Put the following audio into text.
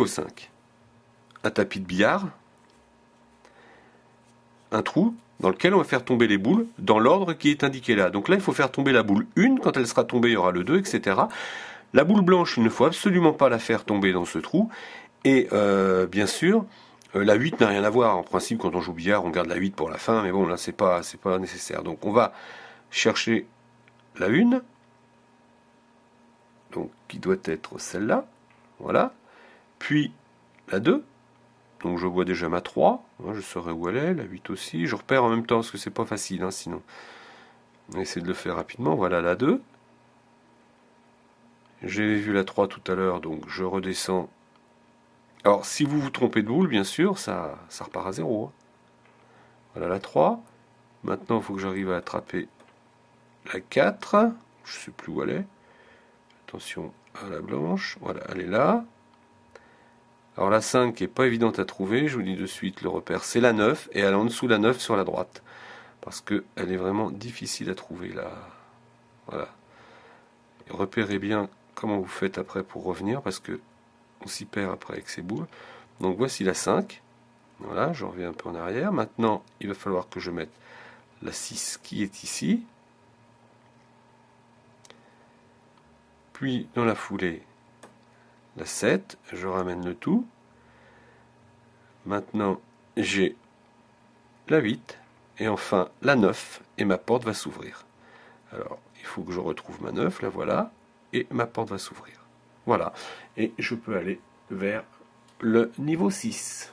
Au 5. Un tapis de billard. Un trou dans lequel on va faire tomber les boules dans l'ordre qui est indiqué là. Donc là, il faut faire tomber la boule 1. Quand elle sera tombée, il y aura le 2, etc. La boule blanche, il ne faut absolument pas la faire tomber dans ce trou. Et euh, bien sûr, euh, la 8 n'a rien à voir. En principe, quand on joue billard, on garde la 8 pour la fin, mais bon, là, c'est pas, c'est pas nécessaire. Donc, on va chercher la 1, donc qui doit être celle-là, voilà. Puis la 2, donc je vois déjà ma 3, hein, je saurai où elle est, la 8 aussi. Je repère en même temps parce que c'est pas facile, hein, sinon. On va essayer de le faire rapidement. Voilà la 2. J'ai vu la 3 tout à l'heure, donc je redescends alors, si vous vous trompez de boule, bien sûr, ça, repart à zéro. Hein. Voilà la 3. Maintenant, il faut que j'arrive à attraper la 4. Je ne sais plus où elle est. Attention à la blanche. Voilà, elle est là. Alors la 5 qui n'est pas évidente à trouver, je vous dis de suite le repère, c'est la 9, et elle est en dessous la 9 sur la droite. Parce qu'elle est vraiment difficile à trouver là. Voilà. repérez bien comment vous faites après pour revenir, parce que on s'y perd après avec ces boules. Donc voici la 5. Voilà, je reviens un peu en arrière. Maintenant, il va falloir que je mette la 6 qui est ici. Puis, dans la foulée, la 7. Je ramène le tout. Maintenant, j'ai la 8. Et enfin, la 9. Et ma porte va s'ouvrir. Alors, il faut que je retrouve ma 9. La voilà. Et ma porte va s'ouvrir. Voilà. Et je peux aller vers le niveau 6.